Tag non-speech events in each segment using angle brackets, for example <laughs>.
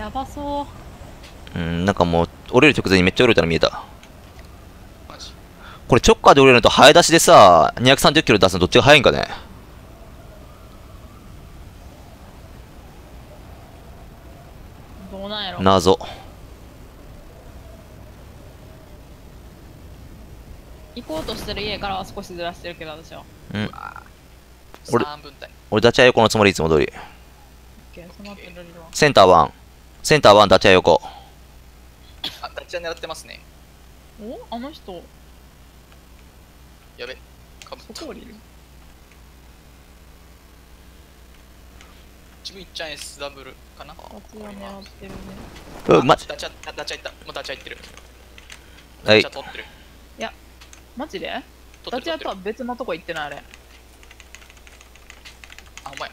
やばそううん、なんかもう、降りる直前にめっちゃ降りたの見えた。これ、チョッカーで降りるのと早出しでさ、230キロ出すのどっちが早いんかね？どうなんやろ謎。行こうとしてる家からは少しずらしてるけど私は俺3分隊俺、ダチャ横のつもりいつも通り。センター1。センター1、ダチャ横。あダッチャー狙ってますね。おあの人。やべかぶったそこ降りる？自分いっちゃん SW かな？こっちは狙ってるね。うん、ま、ダチャダチャいった。もうダチャいってる。はい。ダチャ取ってる。マジで？取どっちやとは別のとこ行ってないあれ。あほんまや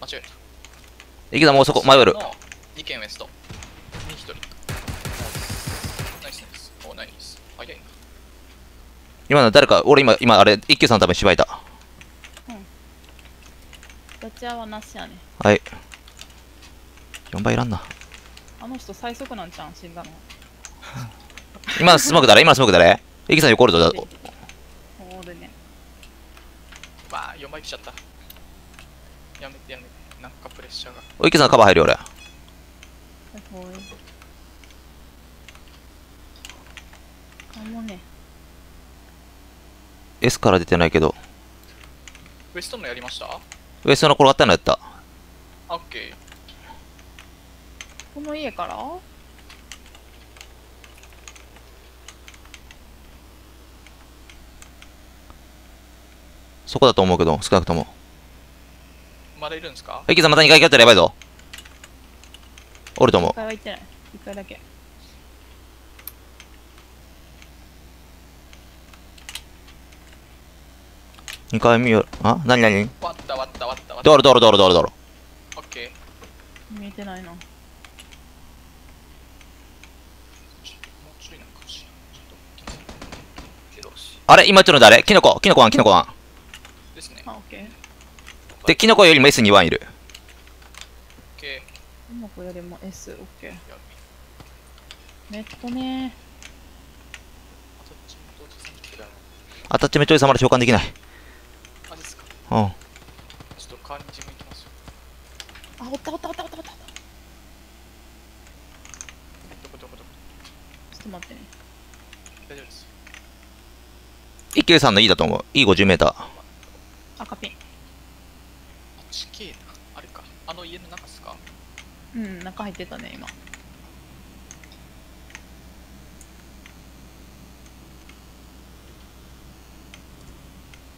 間違えた。池田もうそこ、迷える。の2軒ウエスト。に1人。ナイスナイスおナイス早いな。今の誰か、俺今、今、あれ、一休さんのために芝居た。どっちはなしやね。はい。4倍いらんな。あの人最速なんちゃうん死んだの。今のスモーク誰？今のスモーク誰？池さん横おるぞ。だおるね。わあ4倍来ちゃった。やめてやめて。なんかプレッシャーが。お池さんカバー入るよ、俺。ほいかもね S から出てないけど。ウエストのやりました？ウエストの転がったのやった。あオッケこの家から？そこだと思うけど、少なくとも。ーまだいるんですか？池さんまた2回来ったらやばいぞ。おると思一回は行ってない。一回だけ。う。2回見よる。あ？何何？割った割った割った割った。道路道路道路道路道路。オッケー。見えてないな。あれ？今ちょっと誰？キノコ。キノコワンキノコワン。ですね。あオッケー。で、キノコよりも S にワンいる。オッケうまくよりも S オッケーーやネットねアタッチメントでさまだ召喚できない。マジっすかうん。ちょっときますよあおったおったおったおったおったちょどこどこどこっと待ってね大丈夫です一休さんの E だと思う。E50 メーター。赤ピンあちけえなあれかあの家の中うん中入ってたね今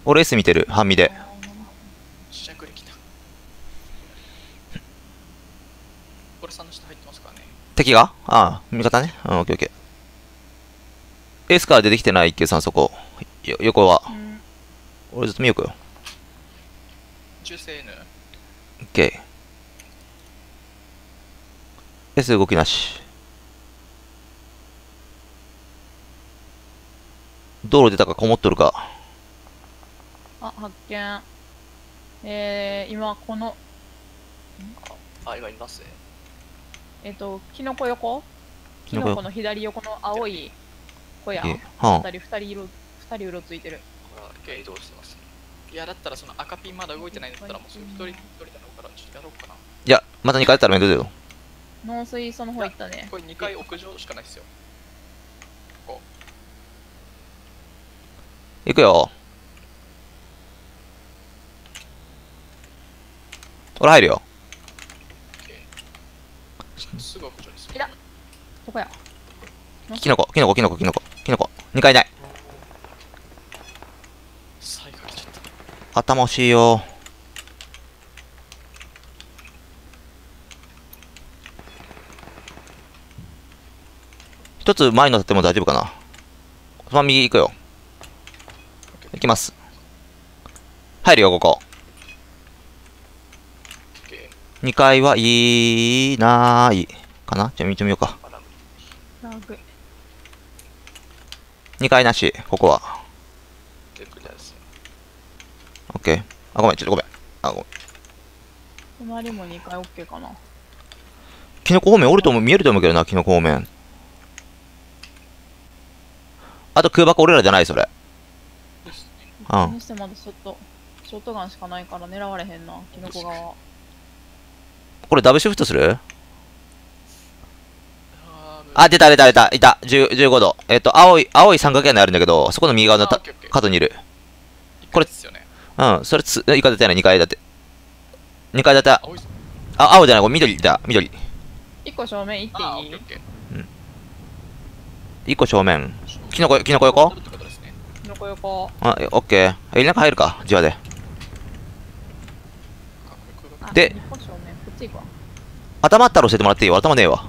俺 S 見てる。半身で。試着できたこれさんの下入ってますからね敵が？ああ、味方ね。うん、オッケーオッケー。S から出てきてない一休さんそこ。よ横は。うん俺ずっと見よくよ。中性 N オッケー。S 動きなし。道路出たかこもっとるか。あ発見。えー、今この。あ今いますね。えっ、とキノコ横？キノコキノコの左横の青い小屋。えは二人二人色二人うろついてる。ほら移動してますね。いやだったらその赤ピンまだ動いてないんだったらもう一人一人なのからちょっとやろうかな。いや、また2回やったら面倒だよ。農水その方行ったねこれ2階屋上しかないっすよ行くよ。俺入るよ。すぐ屋上ですいらどこやキノコ、キノコ、キノコ、キノコ、キノコ。2回ない。最後来ちゃった頭惜しいよ。一つ前に乗せても大丈夫かな。そのまま右行くよ。行きます。入るよ、ここ。OK 2階はいないかなじゃあ見てみようか。あらラグ2階なし、ここは。結構ですね OK。あ、ごめん、ちょっとごめん。あ、ごめん。隣も2回 OK かなキノコ方面おると思う、見えると思うけどな、キノコ方面。あと空爆俺らじゃない、それ。うん。にしてもまだショット、ショットガンしかないから狙われへんな、キノコ側。これダブルシフトする？あ出た出た出た、いた。10 15度。えっ、と、青い、青い三角形にあるんだけど、そこの右側の角にいる。これですよね。うん、それつ、いか出てない、2階建て。2階建て。あ、青じゃない、これ緑だ、緑。一個正面行っていい？1個正面。キノコ、キノコ横？キノコ横。あ、えオッケー。え、中入るか、じわで。で。頭あったら教えてもらっていいわ、頭ねえわ。オ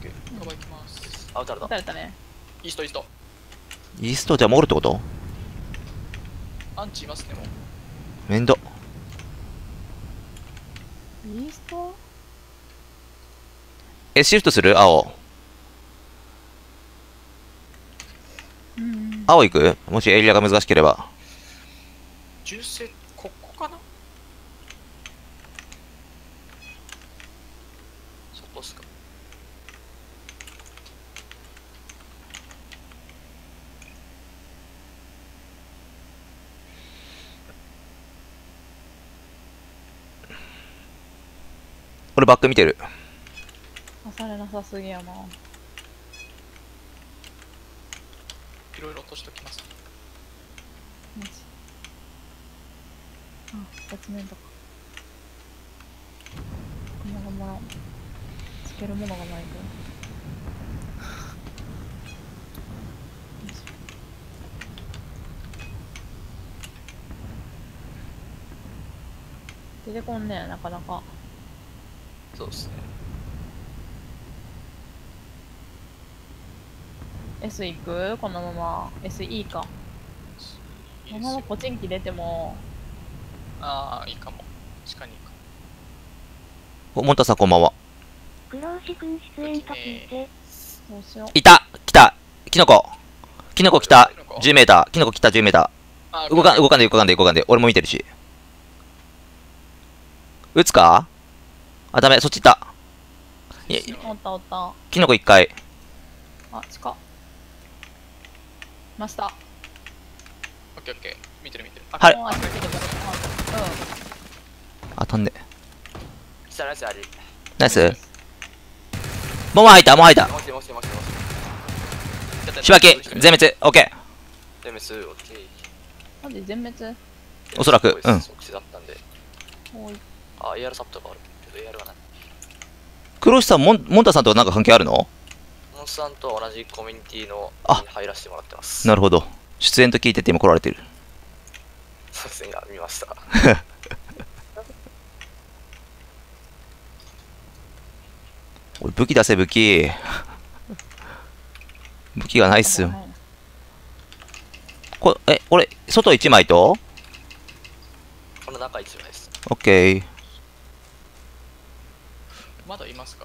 ッケー。カバー行きます。アウターだ撃たれたね。イーストイースト。イーストじゃもうおるってこと？アンチいますね、もう。めんど。イースト？え、シフトする？青。うん。青行く？もしエリアが難しければ。銃声、ここかな？そこっすか俺バック見てる。刺されなさすぎやな。いろいろ落としときます。マジ。あ、別面とか。もがもらつけるものがないと。出てこんねなかなか。そうですね S 行く？このまま。SE か。このまま。ポチンキ出ても、ああ、いいかも。確かにいいかも。おモンタさんこんばんは。黒牛くん出演と聞いて、どうしよう。いた来たキノコキノコ来た !10 メーターキノコ来た10メータあー動かん、動かんで動かんで動かんで。俺も見てるし。撃つか？あ、ダメ、そっち行った。いおったおった。キノコ1回。あ、近っ。ました。オッケーオッケー。見てる見てる。あはいもうあっちでもあ、飛んで。来たナイスありナイスもう入った、もう入った。もしばき、全滅、オッケデメスオッケーマジ全滅おそらくうん。あ AR サプトがあるけど AR がないー。黒石さん、モンモンタさんとなんか関係あるのモンスさんと同じコミュニティの入らせてもらってますなるほど。出演と聞いてて今来られてる。そうですねいや見ましたおい、<laughs> 武器出せ、武器。<laughs> 武器がないっすよ。こえ、俺、外1枚と？この中一枚ですオッケー。まだいますか？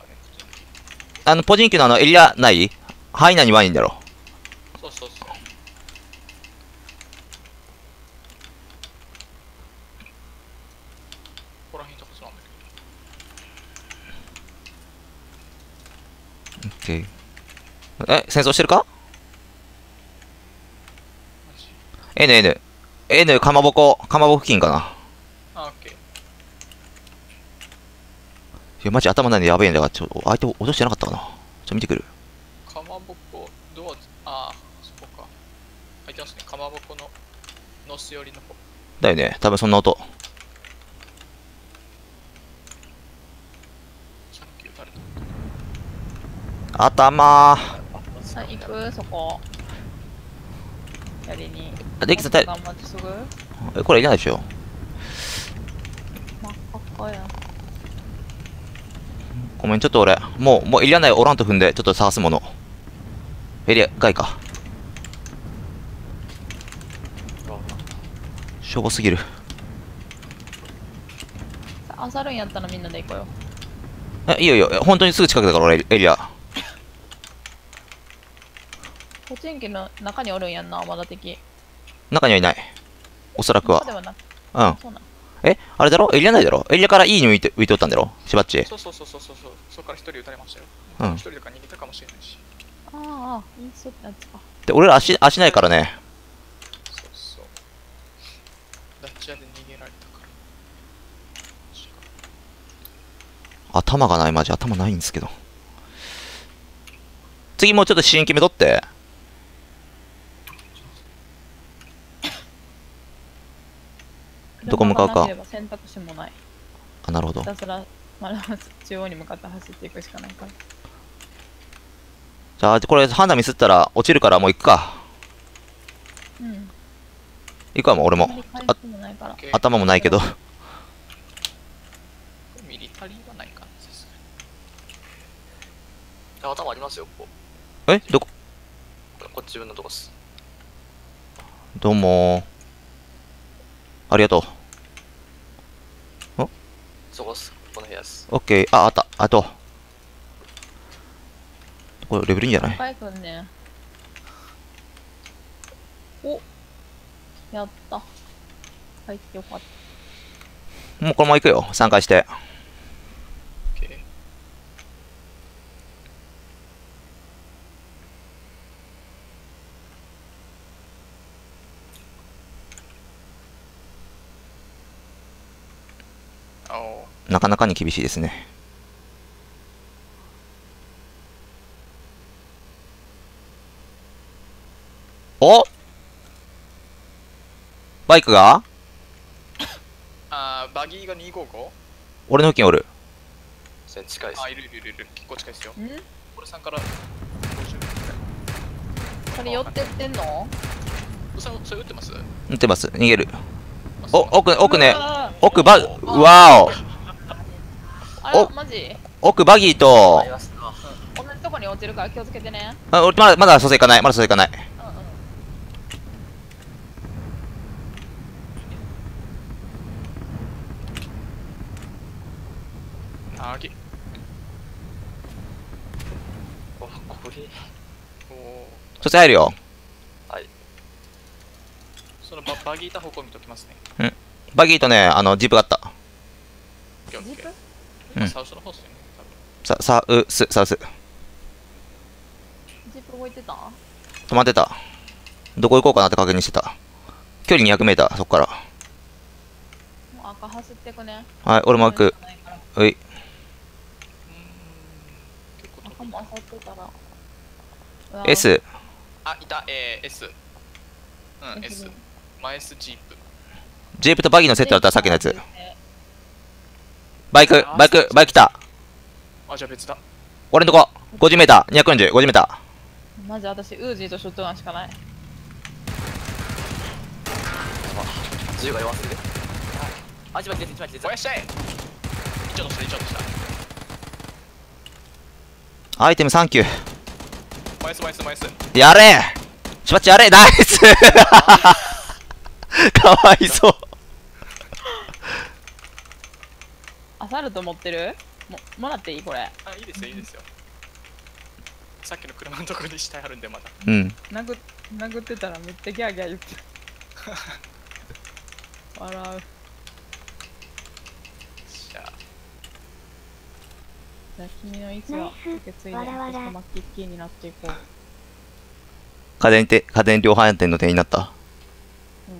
あの、ポジンキュのあの、エリアない範囲内にワインだろ。そうそうそう。ここら辺いたなんだけど。オッケー。え、戦争してるか ?N、N。N、かまぼこ、かまぼこ付近かな。あ、オッケー。いや、マジ頭ないんでやべえんだから、ちょ、相手落としてなかったかな？ちょっと見てくる。かまぼこ、ドア、ああ、そこか。入ってますね。かまぼこの、ノス寄りの方。だよね。多分そんな音。頭さあ、行く？そこ。やりに。あできた、た頑張ってすぐえこれいらないでしょ。真っ赤っかやん。ごめん、ちょっと俺、もう、もうエリア内おらんと踏んで、ちょっと探すもの。エリア外か。しょぼすぎる。さあ、あさるんやったらみんなで行こうよ。え、いいよいいよ。本当にすぐ近くだから俺、エリア。ポチンキの中におるんやんな、まだ敵。中にはいない。おそらくははうん。そうなん。えあれだろ？エリアないだろ？エリアから E に浮いて浮いておったんだろ？しばっち。そうそうそうそうそうそうそこから一人撃たれましたようん一人とか逃げたかもしれないしああ、ああ、いいそうってやつか。で、俺ら足、足ないからね。そうそうダッチアで逃げられたから頭がない、マジ頭ないんですけど。次もうちょっと新決めとって。どこ向かうか選択肢もない。あ、なるほどひ。たすら、まだ中央に向かって走っていくしかないから。じゃあ、これ判断ミスったら落ちるからもう行くか。うん。行くわ、もう俺も頭もないけど。ミリタリーはないかなさすがにあ頭ありますよ、こえ？どこ？こ。こっち自分のとこっす。どうもありがとそこっす。この部屋です。う。オッケー。あ、あった。あと。これレベルいいんじゃない？バイくんね。お？やった。入ってよかった。もうこのまま行くよ。参加して。OK あおなかなかに厳しいですね。おバイクが？あーバギーが 255? 俺の付近おる。近いですあ。いるいるいるいる結構近いですよん？これさんから50ぐらいそれ寄ってってんの？それそれ撃ってます？撃ってます。逃げる。お、奥、奥ね奥バ、わおおマジ？奥バギーと同じとこに落ちるから気をつけてね。あ、俺まだ、まだ蘇生行かない。まだ蘇生行かない。うんうん。あげお、これ。おー蘇生入るよ。そのババギー方向見ときますねバギーとね、あの、ジープがあった。オッケーオッケーうんサウスの方っすよね多分さ、さ、う、す、サウス。ジップ動いてた？止まってた。どこ行こうかなって確認してた。距離200メーター、そこから。もう赤走ってくね。はい、俺も行く。うい。赤も漁ってたら。うわ S。あいたえー S うん S マ S ジープジープとバギーのセットだったらさっきのやつ。バイク、バイク、バイク来た。あじゃあ別だ俺んとこ。50メーター。240、50メータマジ私、ウージーとショットガンしかない。銃が弱すぎる。あ、一枚切れて、一枚切れて燃。やしちゃえ一応とした一応としたー。アイテムサンキュー。マイスマイスマイスやれしばっちやれナイス <laughs> かわいそう。アサルト持ってる？ももらっていい？これ。あいいですよいいですよさっきの車のところに死体あるんでまだうん。殴殴ってたらめっちゃギャーギャー言ってる。<laughs> 笑う。じゃあじゃあ君の意思は受け継いで、マッキッキーになっていこう。家電て、家電量販店の店員になった？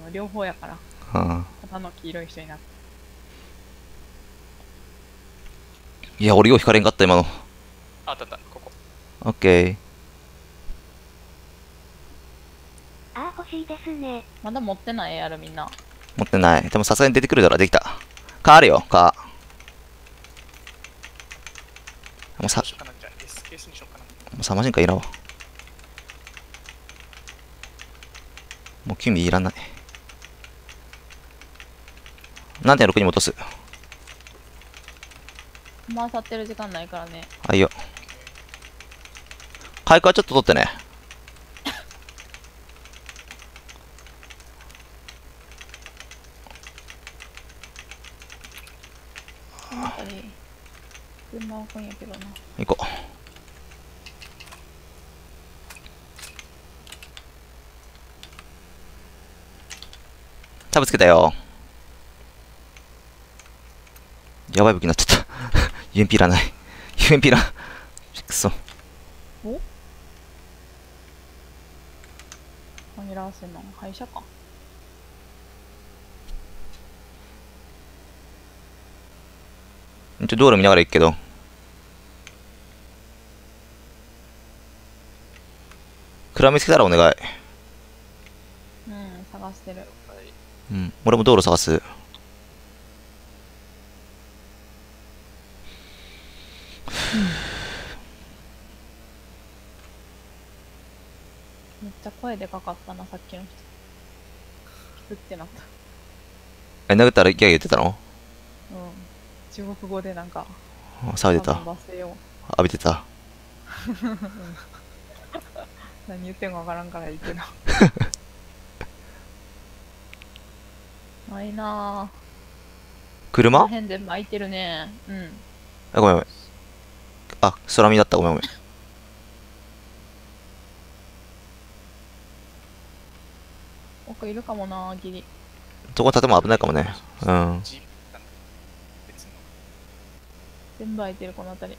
うん、両方やから。うん。ただの黄色い人になって。いや、俺よう引かれんかった、今の。ああったあったここオッケー。あー欲しいですね。まだ持ってない AR みんな。持ってない。でもさすがに出てくるだろ、できた。カーあるよ、カー。もうさもうサマジンカいらんわ。もうキュミいらない。7.6に戻す。回さってる時間ないからね。あ、いいよ。回復はちょっと取ってね。車は来んやけどな。行こう。タブつけたよ。やばい武器になっちゃった。<laughs> UMP いらない。UMP いらん。くそ。紛らわせんの会社かちょ、道路見ながら行くけど。蔵見つけたらお願い。うん探してるはいうん。俺も道路探す。めっちゃ声でかかったなさっきの人うってなったえ、殴ったらギャー言ってたの？うん中国語でなんかあ騒いでた。浴びてた。<laughs> 何言ってんかわからんから言ってな <laughs> ないなぁこ車？の辺全部空いてるねうんあ、ごめんごめん。あ、空見だった。ごめんごめん。奥いるかもなギリそこの建物危ないかもね。うん。全部空いてるこの辺り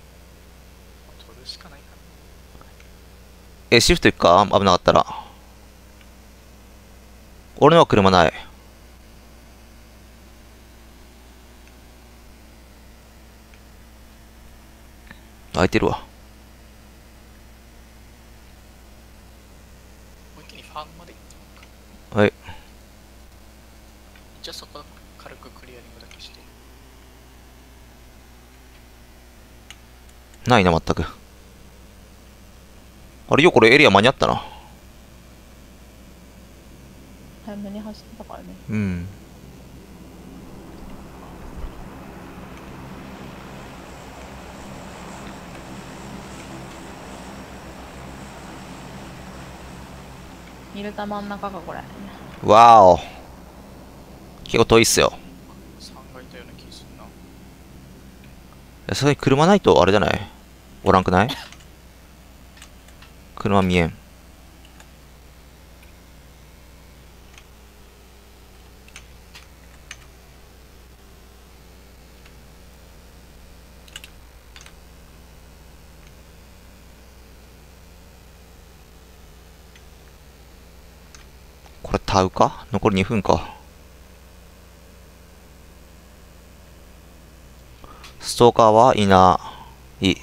え、シフト行くか？危なかったら。俺のは車ない。空いてるわ。なもう一気にファームまで行ってもらうかはい。一応そこ軽くクリアリングだけしてないな、全く。あれよ、これエリア間に合ったな。早めに走ってたからねうん。見るた真ん中かこれわーお。結構遠いっすよ。3がいたような気がするなさすがに車ないとあれじゃない？おらんくない？車見えん。これタウか？残り2分か。ストーカーはいない。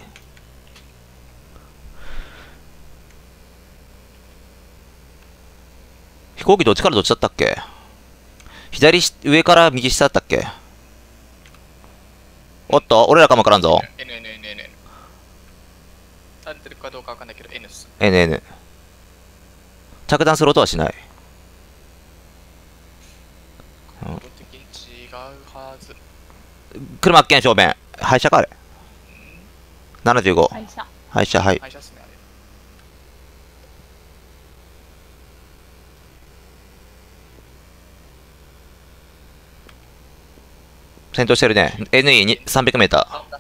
行機どっちからどっちだったっけ？左し上から右下だったっけ？おっと、俺らかもわからんぞ。NNNN てるかどうかわかんないけど N っす NN。着弾する音はしない。うん音的に違うはず車発見正面。廃車かあれ。75。会社廃車、はい。会社っすねあれ戦闘してるね。NE に300メーター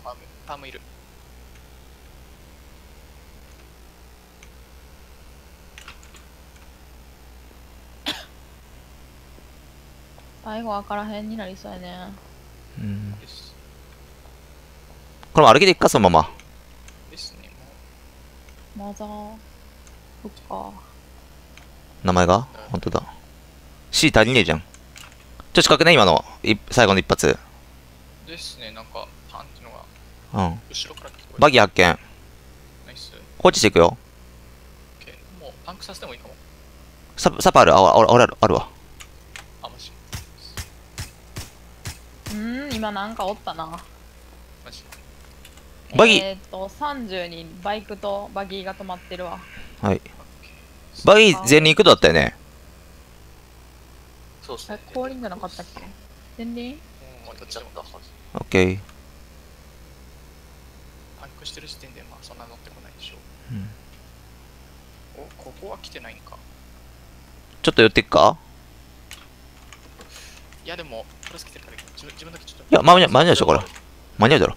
最後わからへんになりそうやねー。うん。これも歩きで行くか、そのまま。ですねもマザーそっか名前が？本当だ。C 足りねえじゃん。ちょっと近くね、今の。い最後の一発。うですね。なんかパンっていうのがうん。後ろから聞こえる。バギー発見。ナイス。放置していくよ。オッケーもうパンクさせてもいいかも。ササパある？あ、あ俺あるあるわ。あマジ。うーん今なんかおったな。マジ。バギー。えーっと30にバイクとバギーが止まってるわ。はい。バギー前輪行くとだったよね。あそうっすね。れ後輪じゃなかったっけ？前輪？もうどっちだったはずオッケー。パンクしてる時点でまあそんな乗ってこないでしょう。ん。おここは来てないんか。ちょっと寄っていくか？いやでもプロス来てるから自分自分だけちょっと。いや、間に合う、間に合うでしょ、これ。間に合うだろ。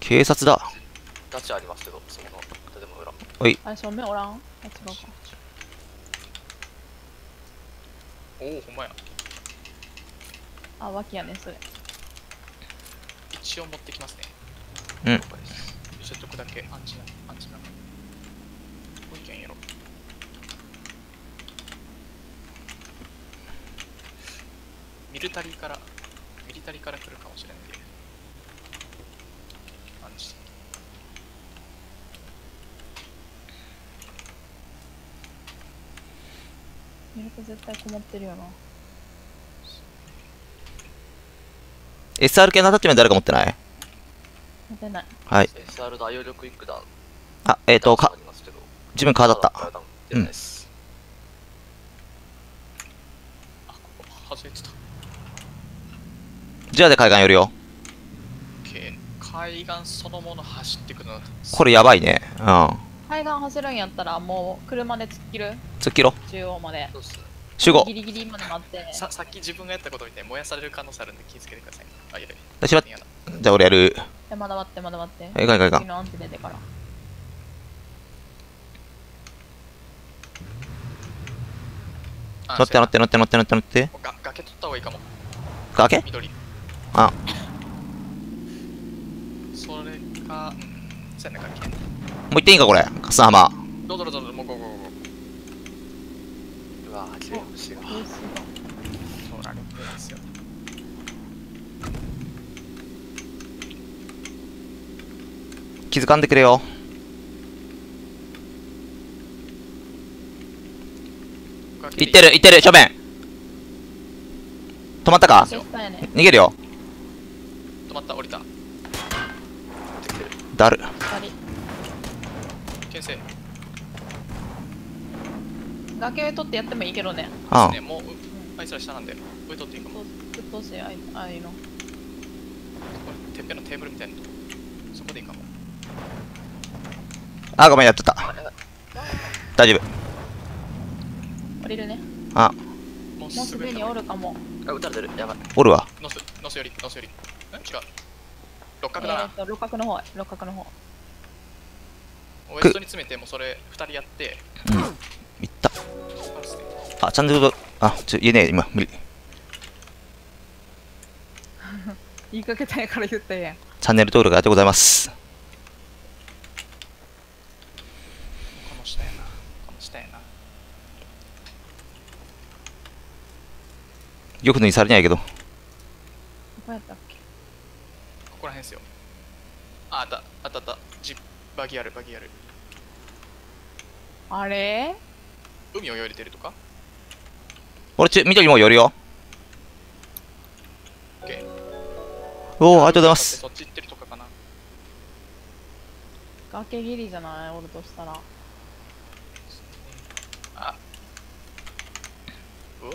警察だ。ダチありますけどそこの建物裏。あれ正面おらん？あ違うか。おおほんまや。あ脇やねそれ一応持ってきますね。うん了解です。ちょっとこだけアンチな、アンチな。ご意見やろ。ミリタリーから、ミリタリーから来るかもしれないんで。アンチ。ミルク絶対こもってるよな SR 系のアタッチメント誰か持ってない？持てない。はい。SR 大容量クイックダウン。あえっ、ー、とか自分カーだった。ダウン出ないです。あ、ここ外れてた。じゃあで海岸寄るよ。海岸そのもの走ってくの。これやばいね。うん。海岸走るんやったらもう車で突っ切る？突っ切ろ中央まで。そうっすね。集合。ギリギリまで待って。ささっき自分がやったことみたいに燃やされる可能性あるんで気をつけてください。あ、いやいや私はじゃあ俺やる。えまだ待ってまだ待って。いかんいかんいかん次のアンチ出てから。あ乗って乗って乗って乗って乗って乗って。崖取った方がいいかも。崖？緑。あ。それか、うん、そうやな、崖。もう行っていいんかこれ。カスマどうぞどうぞどうぞ、もうゴーゴーゴーゴー。うわぁ、綺麗な虫が。ブースそうなるんですよ。気づかんでくれよ行ってる行ってる正面止まったか？逃げるよ止まった、降りた。だる牽制。崖取ってやってもいいけどねうんね、もう、うあいつら下なんで、上取っていいかも。こ沸騰してあいああいうのれ、てっぺんのテーブルみたいなとこ。そこでいいかも。あごめんやっちゃった。大丈夫。う降りるね。あ。もうもうすでにおるかも。あ、撃たれてる。やばい。おるわ。ノス、ノスより、ノスより。ん違う。六え角だな。ー。と六角の方六角の方。ウエストに詰めて、もうそれ二人やって、うん。行った。あチャンネルあちょ言えねえ今無理。<laughs> 言いかけたんやから言ったや。んチャンネル登録ありがとうございますこの下やな。この下やな。よく抜いされないけどどこやったっけ？ここらへんですよ。あ、あった、あったあった。ジバギある、バギある。あれ？海を泳いでてるとか？俺ち緑もう寄るよ ?OK。おおありがとうございますそっち行ってるとかかな。崖切りじゃない？おるとしたらあ。う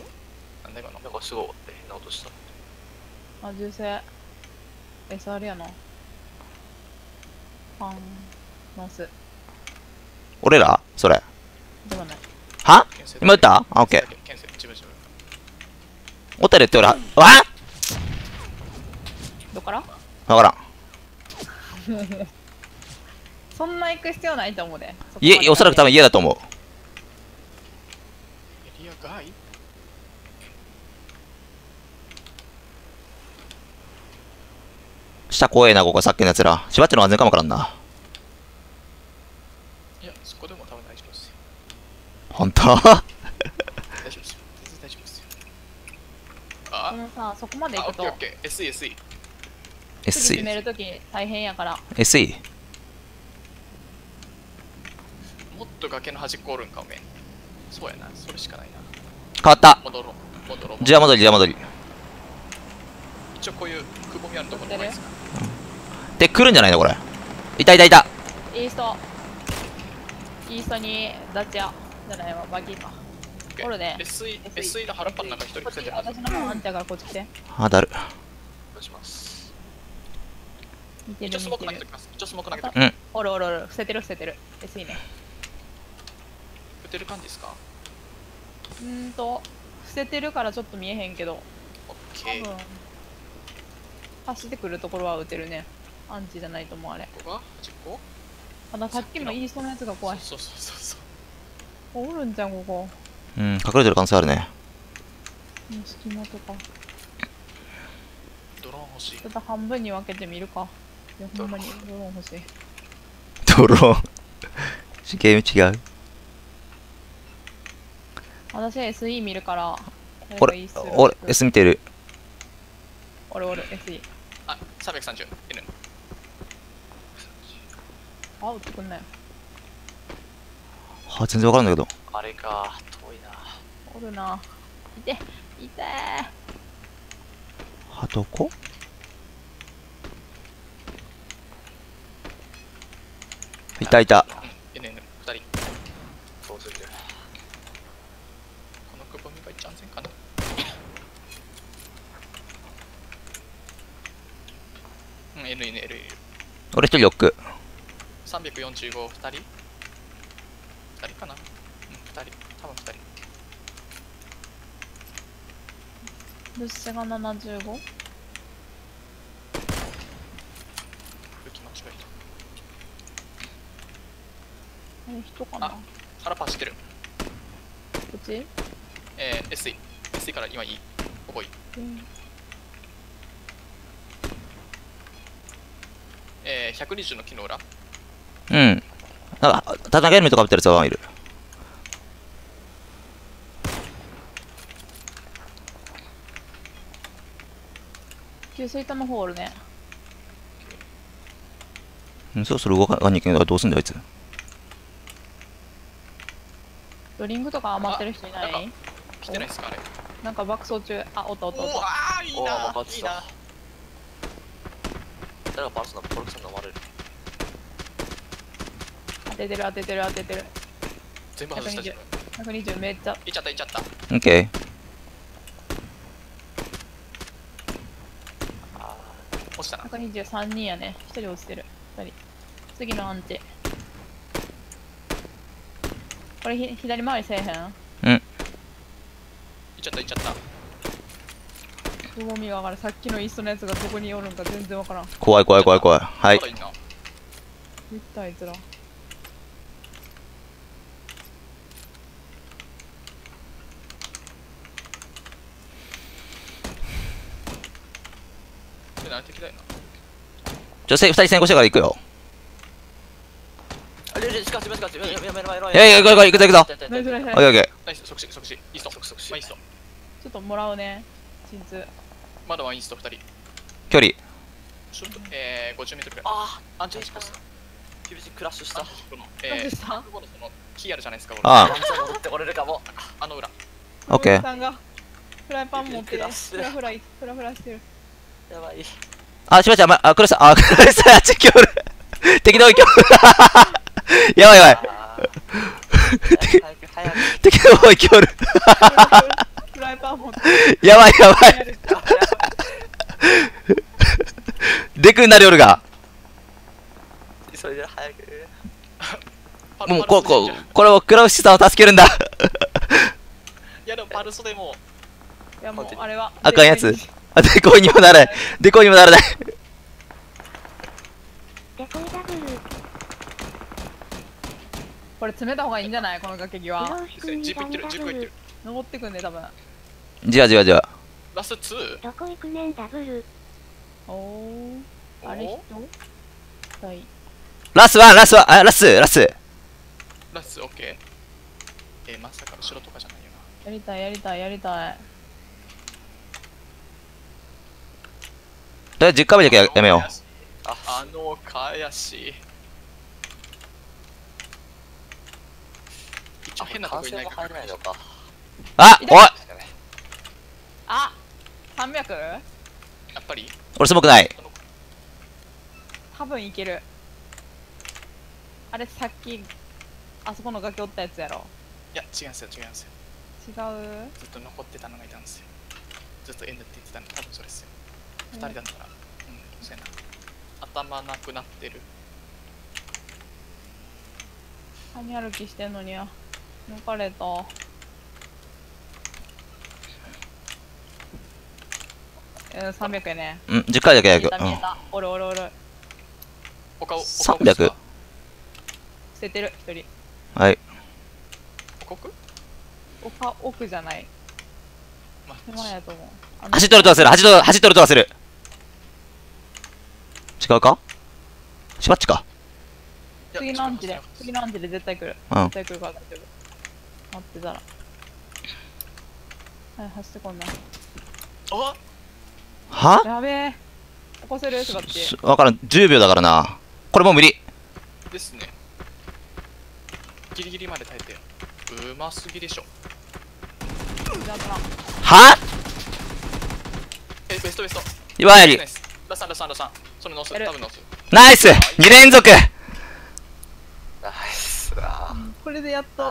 なんだ今のなんかすごい変な音した。あ銃声。SR やな。パンノース俺ら？それ。でもないは？今撃った？あオッケー牽制、自分自分。おったれって俺わどっから？わからん。<laughs> そんな行く必要ないと思うで。家おそらく多分家だと思う。エリア外下怖えなここ。さっきのやつら。縛ってるの安全かもわからんな。いや、そこでも多分大丈夫ですよ。本当？大丈夫ですよ。全然大丈夫ですよ。あそのさそこまであ、行くと。オッケーオッケー。SE、SE。次決め SE るとき大変やから。SE もっと崖の端っこおるんかおめえ。そうやな、それしかないな。変わった。戻ろう、戻ろう。じゃあ戻りじゃあ戻り。一応こういうくぼみあるところがいいですかで来るんじゃないのこれ。いたいたいた。イースト。イーストにダッチャじゃないわバギーか。おるね。SE、SE の腹っぱの中一人来てる。私の方あんちゃんからこっち来て。あだるどうします。見て一応スモーク投げときます。一応スモーク投げときうん。おるおるおる。捨ててる捨ててる。SE ね。打てる感じですか？うーんと捨ててるからちょっと見えへんけど。オッ多ケー。分走ってくるところは撃てるねアンチじゃないと思うあれ。ここが？端っこたださっきのイーストのやつが怖い。そうそうそうそう。おるんじゃんここ。うん隠れてる可能性あるね。隙間とか。ドローン欲欲しい。ちょっと半分に分けてみるか。いやほんまにドローン欲しい。ドローン？ゲーム違う？私 SE 見るから誰俺俺、S 見てる。俺俺 SE あ 330N あ撃ってくんなよあ、全然わからんだけど。あれか遠いなおるないていてあ、どこいたいた。NN2 人そうするこのくぼみが一番安全かなうん NN LL 俺一人ロック。345、2人 ?2 人かな？うん、2人。多分2人。物資が 75? 武器間違えあれ人かな？あた。腹パン知ってる。こっち？えー、SE。SE から今いい。ここいい。うんえー、120の木の裏。うん。なんか、ただヘルメットかぶってるやつはいる。給水塔の方おるねうん、そろそろ動かに行けんだからどうすんだよ、あいつ。ドリンクとか余ってる人いなあい来てないですかあれ。なんか爆走中あおったおったおっおたあーいいおーな爆発したいいな誰がパルスのコルクさんが生まれる？当ててる当ててる当ててる全部外した自分。120めっちゃいっちゃったいっちゃった。オッケあ落ちたな。123人やね1人落ちてる2人次のアンチこれひ左回りせえへん？いっちゃったいっちゃった。くぼみが上がるさっきのイーストのやつがどこにおるんか全然わからんー。怖い怖い怖い怖い。はいまだ。いいな。いったあいつらこれ慣れてきたいな。女性二人先行してから行くよ。あれれしかししかしやめやめやめやめやめいやいや、行く行く行く行くぞ。ナイスナイスナイスオッケーオッケナイス、即死、即死。イースト、即即死。まあイースト。ちょっともらうね鎮痛まだワンイースト2人。ー。距離。ちょっと、えー、50メートルくらい。あアンチ8コース。ー厳しいクラッシュしたこの、どうえー、した？ここのその、木あるじゃないですか、俺あワンチャン戻ってこれるかもあの裏。オッケー。さんがフライパン持ってフラフライフラフラしてるやばいあ、しばちゃん、ま、あ、クロス、あ、クロス、あっち来おる。<laughs> 敵の追いきおる。<laughs> やばいやばい。敵の追いきおる。フライパン持ってやばいやばい。やるデクになる夜が。もう、こう、こうこれをクラウシさんを助けるんだ。いや、でもパルスでも、いやもうあれはあかんやつあ、デコイにもならない。デコイにもならない。デコイダブル。これ詰めた方がいいんじゃない？この崖不際老士くんジップいってる、ジップいってる。登ってくんね多分じわじわじわ。ラスト 2? どこ行くねんダブル。おおあれ？人はいラスワン、ラスワン、あ、ラス、ラス。ラスト OK。えー、まさか後ろとかじゃないよな。やりたいやりたいやりたいとりあえず10回目だけややめよああの返し。一応変なとこいないか感染も入れないのかう。あ、おいあ 300? やっぱり？俺スモークない。多分いけるあれさっきあそこの崖おったやつやろいや、違うんですよ、違うんですよ。違う？ずっと残ってたのがいたんですよ。ずっと N って言ってたの、多分それですよ。二人だったら、うん、そうやな。頭なくなってる。谷歩きしてんのにや。抜かれた。えー、300やね。うん、10回だけやる見えた見えたおるおるおる。他を、300捨ててる一人。はい。他奥？じゃない。まあ、手前やと思う。走っとるとはする、走っとる、走っとるとはする。違うか？しばっちか？次のアンチで次のアンチで絶対来る。うん。絶対来るから大丈夫。待ってたら。はい走ってこんな。あ？は？やべえ。起こせる？スバッチしわからん。10秒だからな。これもう無理。ですね。ギリギリまで耐えてよ。うますぎでしょ。じゃあなは？えベストベスト。いわゆる。ラスタンラスタンラスタンそれノースやる。多分ノースナイス !2 連続。ナイスだ。これでやっと